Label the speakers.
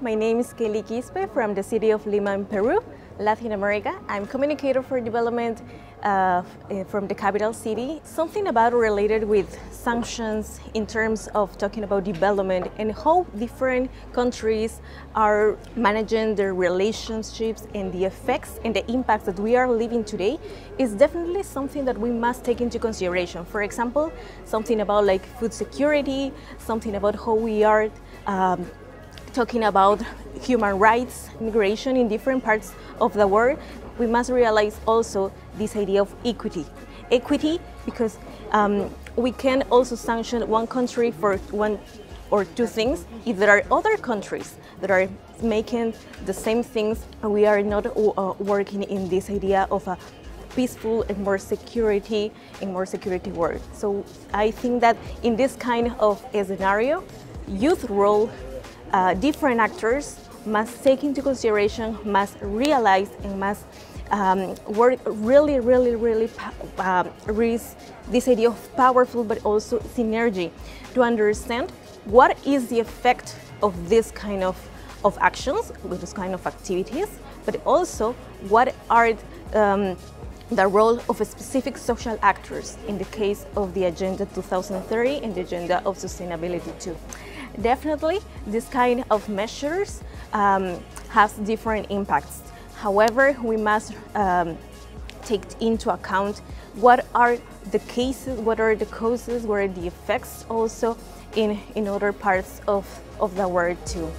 Speaker 1: My name is Kelly Quispe from the city of Lima in Peru, Latin America. I'm communicator for development uh, eh, from the capital city. Something about related with sanctions in terms of talking about development and how different countries are managing their relationships and the effects and the impacts that we are living today is definitely something that we must take into consideration. For example, something about like food security, something about how we are um, talking about human rights, migration in different parts of the world, we must realize also this idea of equity. Equity because um, we can also sanction one country for one or two things if there are other countries that are making the same things and we are not uh, working in this idea of a peaceful and more security and more security world. So I think that in this kind of scenario, youth role uh, different actors must take into consideration, must realize, and must um, work really, really, really raise this idea of powerful but also synergy to understand what is the effect of this kind of, of actions, with this kind of activities, but also what are um, the role of specific social actors in the case of the Agenda 2030 and the Agenda of Sustainability too. Definitely, this kind of measures um, has different impacts. However, we must um, take into account what are the cases, what are the causes, what are the effects also in, in other parts of, of the world too.